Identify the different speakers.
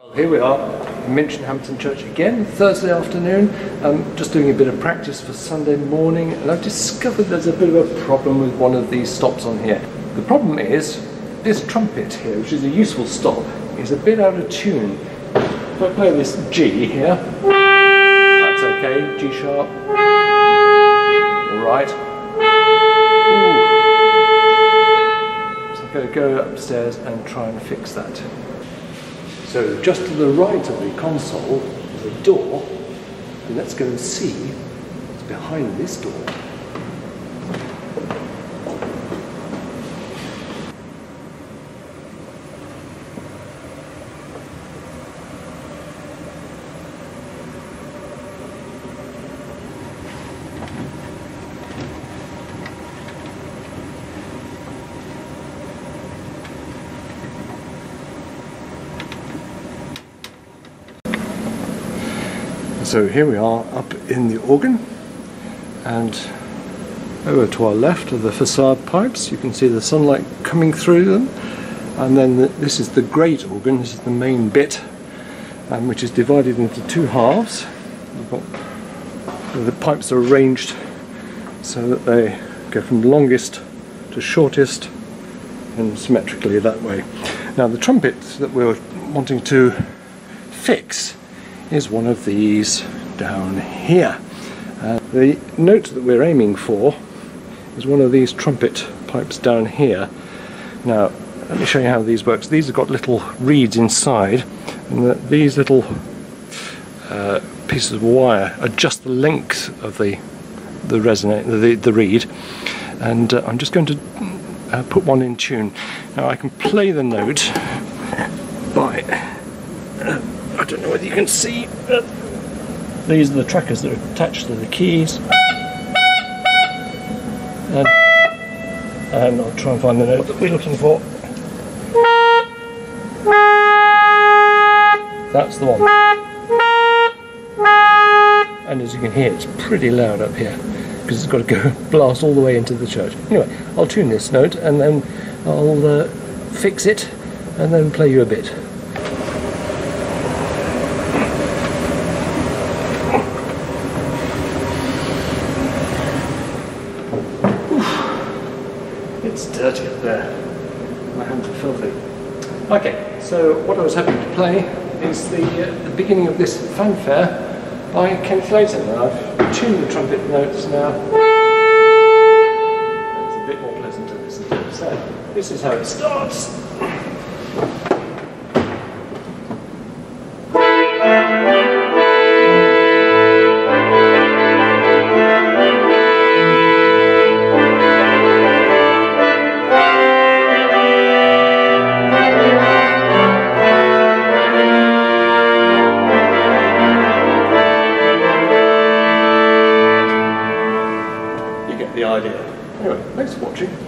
Speaker 1: Well, here we are in Minchinhampton Church again, Thursday afternoon. Um, just doing a bit of practice for Sunday morning, and I've discovered there's a bit of a problem with one of these stops on here. The problem is this trumpet here, which is a useful stop, is a bit out of tune. If I play this G here, that's okay, G sharp, all right. Ooh. So I'm going to go upstairs and try and fix that. So just to the right of the console is a door, and let's go and see what's behind this door. So here we are up in the organ and over to our left are the facade pipes. You can see the sunlight coming through them and then the, this is the great organ, this is the main bit um, which is divided into two halves. Got, the pipes are arranged so that they go from longest to shortest and symmetrically that way. Now the trumpet that we're wanting to fix is one of these down here. Uh, the note that we're aiming for is one of these trumpet pipes down here. Now, let me show you how these work. These have got little reeds inside, and the, these little uh, pieces of wire adjust the length of the the resonate the, the reed. And uh, I'm just going to uh, put one in tune. Now I can play the note by I don't know whether you can see. These are the trackers that are attached to the keys. And, and I'll try and find the note that we're looking for. That's the one. And as you can hear, it's pretty loud up here because it's got to go blast all the way into the church. Anyway, I'll tune this note and then I'll uh, fix it and then play you a bit. It's dirty up there. My hands are filthy. Okay, so what I was hoping to play is the, uh, the beginning of this fanfare by Kenneth Leighton. And I've tuned the trumpet notes now. It's a bit more pleasant to listen to. So this is how it starts. The idea. Anyway, thanks for watching.